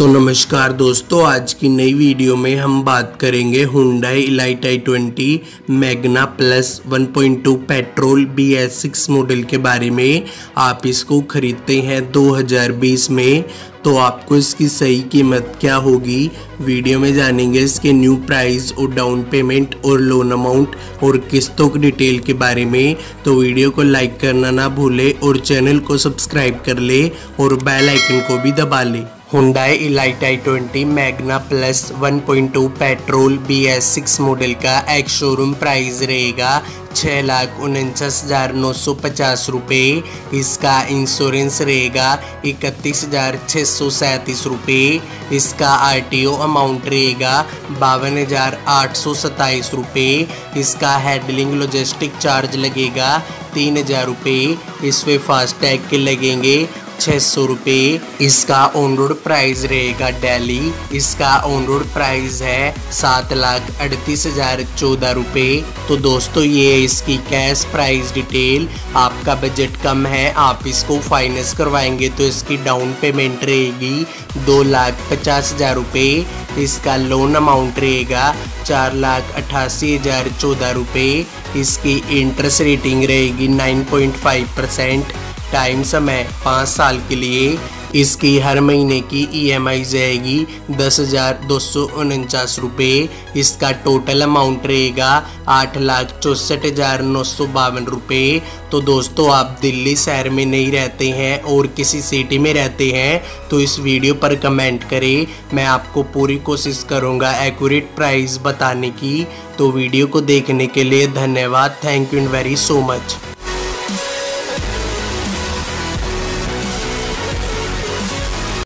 तो नमस्कार दोस्तों, आज की नई वीडियो में हम बात करेंगे Hyundai Elite i twenty Magna plus 1.2 petrol B S six model के बारे में। आप इसको खरीदते हैं 2020 में। तो आपको इसकी सही कीमत क्या होगी? वीडियो में जानेंगे इसके न्यू प्राइस और डाउन पेमेंट और लोन अमाउंट और किस्तों की डिटेल के बारे में। तो वीडियो को लाइक करना ना भूले और चैनल को सब्सक्राइब कर ले और बेल आइकन को भी दबा ले। Hyundai Elite i twenty Magna plus 1.2 petrol B S six model का एक शोरूम प्राइस रहेगा छः लाख उनचास हज़ार नौ सौ पचास रुपये इसका इंश्योरेंस रहेगा इकतीस हज़ार छः सौ सैंतीस रुपये इसका आरटीओ अमाउंट रहेगा बावन हज़ार आठ सौ सत्ताईस रुपये इसका हैंडलिंग लॉजिस्टिक चार्ज लगेगा तीन हज़ार रुपये इस पे फास्टैग के लगेंगे छः सौ रुपये इसका ऑन रोड प्राइस रहेगा डेली इसका ऑन रोड प्राइस है सात लाख अड़तीस हज़ार चौदह रुपये तो दोस्तों, ये इसकी कैश प्राइस डिटेल आपका बजट कम है, आप इसको फाइनेंस करवाएँगे तो इसकी डाउन पेमेंट रहेगी दो लाख पचास हज़ार रुपये इसका लोन अमाउंट रहेगा चार लाख अट्ठासी हज़ार चौदह रुपये इसकी इंटरेस्ट रेटिंग रहेगी nine point five percent time समय पाँच साल के लिए इसकी हर महीने की ईएमआई जाएगी दस हज़ार दो सौ उनचास रुपये इसका टोटल अमाउंट रहेगा आठ लाख चौंसठ हज़ार नौ सौ बावन रुपये तो दोस्तों, आप दिल्ली शहर में नहीं रहते हैं और किसी सिटी में रहते हैं तो इस वीडियो पर कमेंट करें। मैं आपको पूरी कोशिश करूँगा एक्यूरेट प्राइस बताने की। तो वीडियो को देखने के लिए धन्यवाद। Thank you very so much